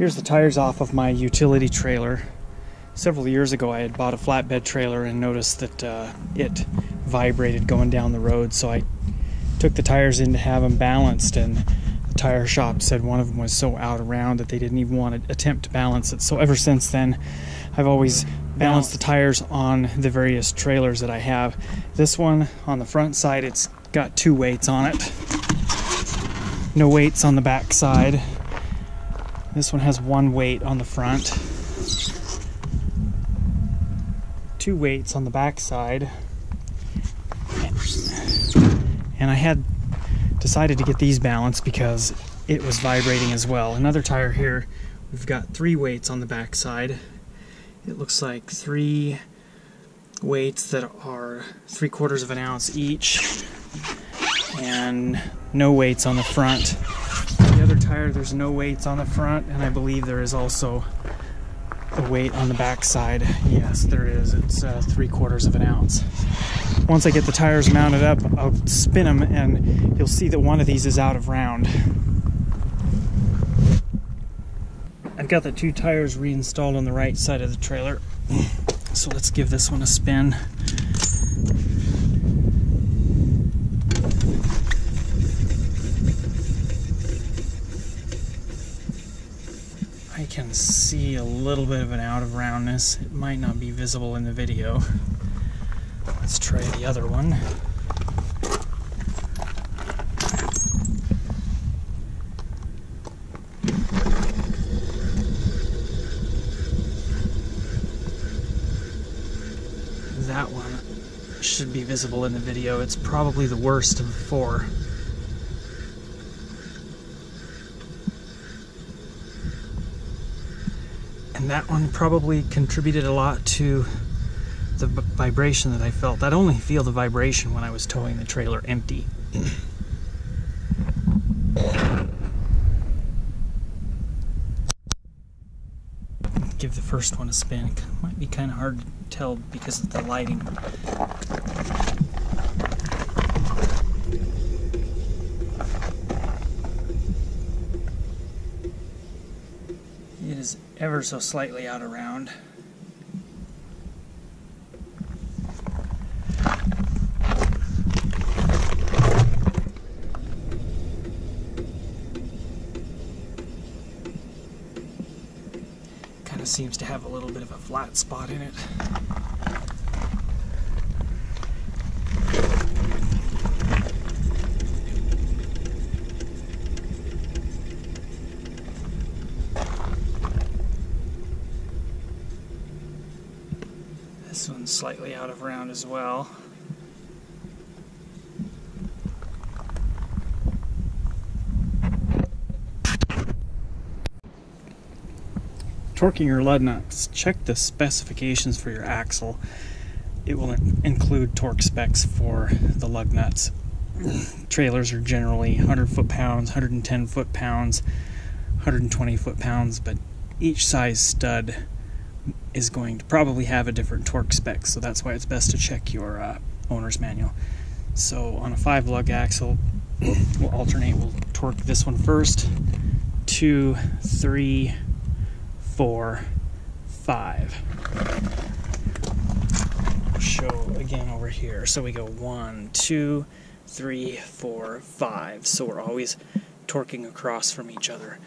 Here's the tires off of my utility trailer. Several years ago, I had bought a flatbed trailer and noticed that uh, it vibrated going down the road, so I took the tires in to have them balanced, and the tire shop said one of them was so out of round that they didn't even want to attempt to balance it. So ever since then, I've always balanced the tires on the various trailers that I have. This one on the front side, it's got two weights on it. No weights on the back side. This one has one weight on the front. Two weights on the back side. And I had decided to get these balanced because it was vibrating as well. Another tire here, we've got three weights on the back side. It looks like three weights that are three quarters of an ounce each and no weights on the front. The tire, there's no weights on the front, and I believe there is also a weight on the back side. Yes, there is. It's uh, three quarters of an ounce. Once I get the tires mounted up, I'll spin them, and you'll see that one of these is out of round. I've got the two tires reinstalled on the right side of the trailer. So let's give this one a spin. I can see a little bit of an out of roundness. It might not be visible in the video. Let's try the other one. That one should be visible in the video. It's probably the worst of the four. And that one probably contributed a lot to the vibration that I felt. I'd only feel the vibration when I was towing the trailer empty. Give the first one a spin. It might be kind of hard to tell because of the lighting. It is ever so slightly out of round. Kind of seems to have a little bit of a flat spot in it. This one's slightly out of round as well. Torquing your lug nuts, check the specifications for your axle. It will include torque specs for the lug nuts. Trailers are generally 100 foot pounds, 110 foot pounds, 120 foot pounds, but each size stud is going to probably have a different torque spec, so that's why it's best to check your uh, owner's manual. So on a five lug axle, we'll alternate. We'll torque this one first, two, three, four, five. Show again over here. So we go one, two, three, four, five. So we're always torquing across from each other.